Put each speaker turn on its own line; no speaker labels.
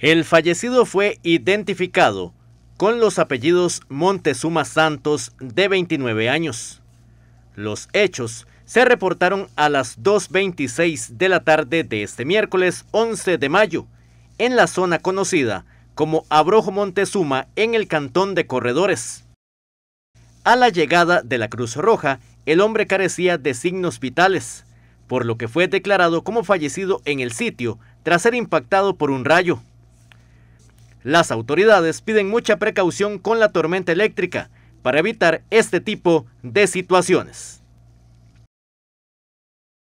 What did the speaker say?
El fallecido fue identificado con los apellidos Montezuma Santos, de 29 años. Los hechos se reportaron a las 2.26 de la tarde de este miércoles 11 de mayo, en la zona conocida como Abrojo Montezuma en el cantón de Corredores. A la llegada de la Cruz Roja, el hombre carecía de signos vitales, por lo que fue declarado como fallecido en el sitio tras ser impactado por un rayo. Las autoridades piden mucha precaución con la tormenta eléctrica para evitar este tipo de situaciones.